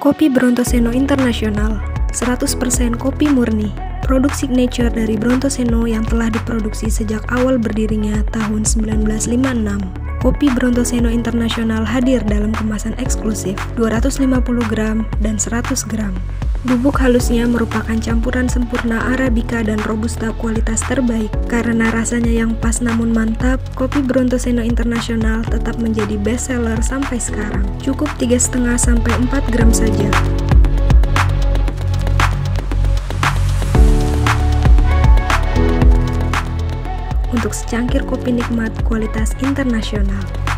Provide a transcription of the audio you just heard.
Kopi Brontoseno Internasional 100% kopi murni. Produk signature dari Brontoseno yang telah diproduksi sejak awal berdirinya tahun 1956 Kopi Brontoseno Internasional hadir dalam kemasan eksklusif 250 gram dan 100 gram Bubuk halusnya merupakan campuran sempurna Arabica dan Robusta kualitas terbaik. Karena rasanya yang pas namun mantap, kopi Brontoseno Internasional tetap menjadi best seller sampai sekarang. Cukup 3,5 sampai 4 gram saja. Untuk secangkir kopi nikmat kualitas internasional.